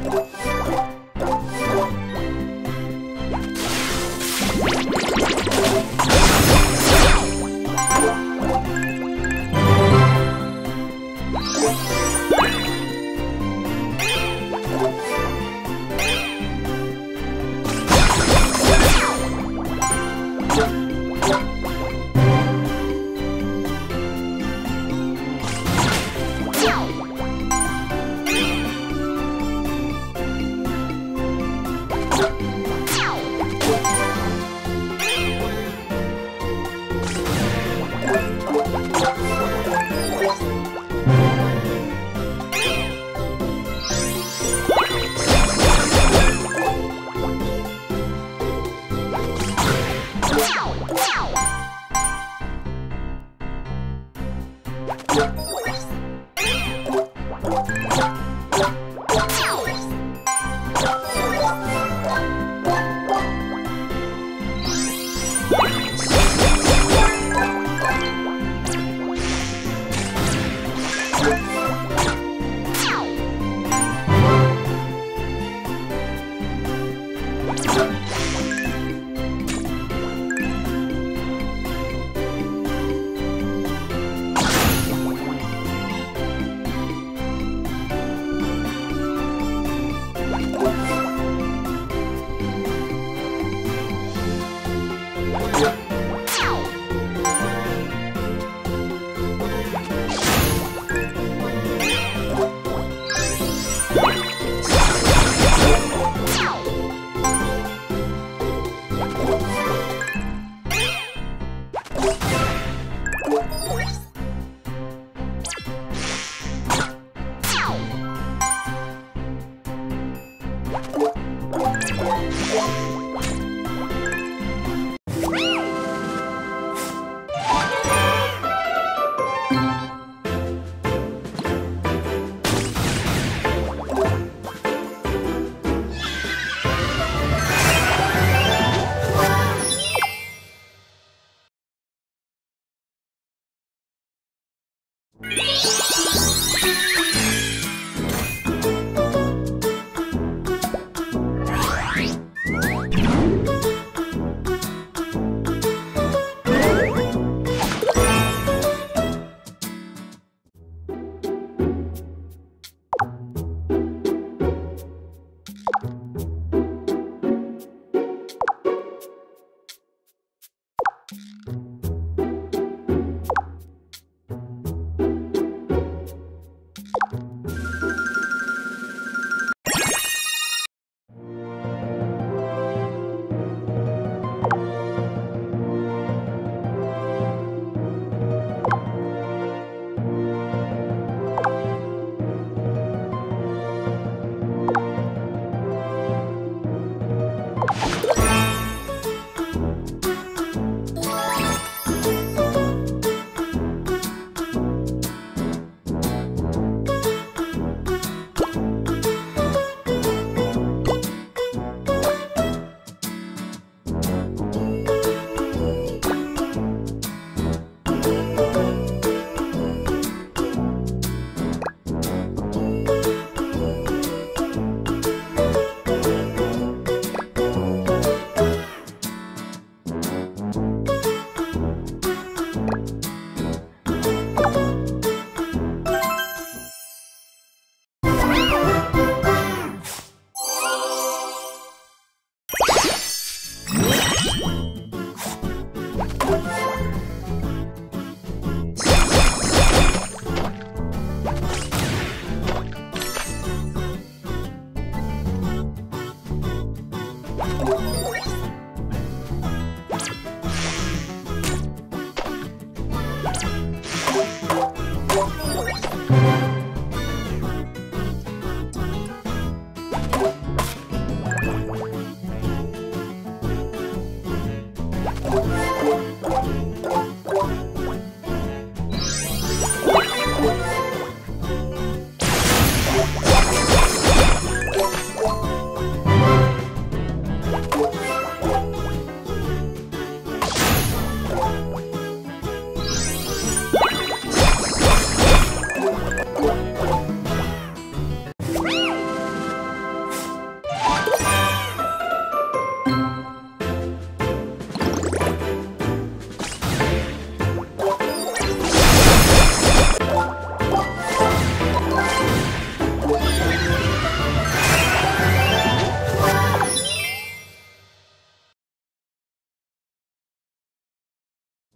Música Bye.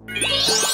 Yeah.